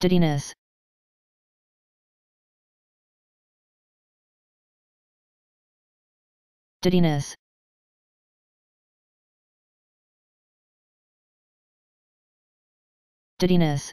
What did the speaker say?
Didiness. Didiness. Didiness.